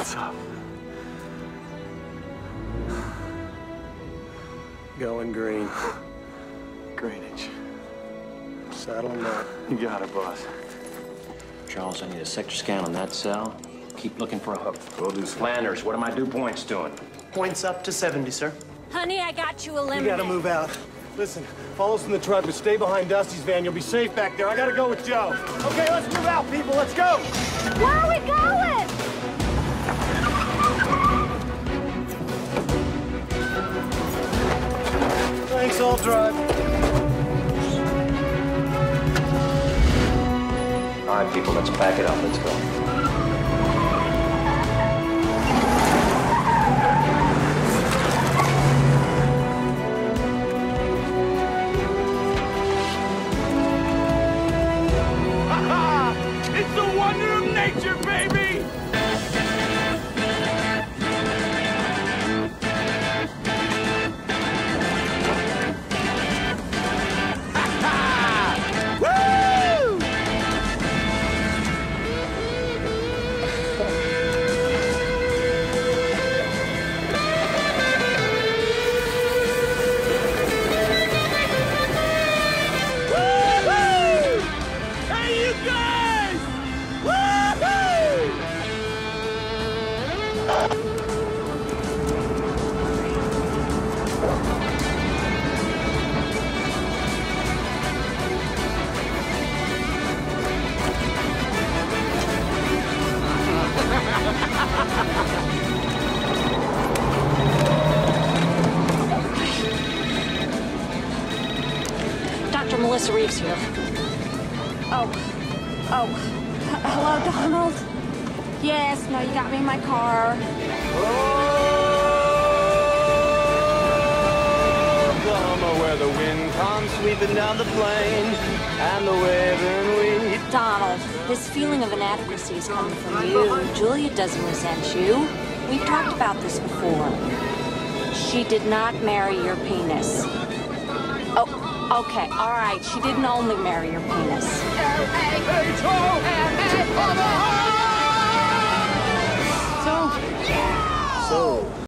What's up? Going green. Greenwich. Saddle him up. You got it, boss. Charles, I need a sector scan on that cell. Keep looking for a hook. We'll do some. Landers, what are my dew points doing? Points up to 70, sir. Honey, I got you a lemon. We gotta move out. Listen, follow us in the truck, but stay behind Dusty's van. You'll be safe back there. I gotta go with Jo. Okay, let's move out, people. Let's go. Where are we going? I'll drive. All right, people, let's pack it up. Let's go. Dr. Melissa Reeves here. Oh, oh, hello, Donald. Yes, no, you got me in my car. Oklahoma, where the wind comes sweeping down the plain and the waving wheat. Donald, this feeling of inadequacy is coming from you. Julia doesn't resent you. We've talked about this before. She did not marry your penis. Okay, all right. She didn't only marry your penis.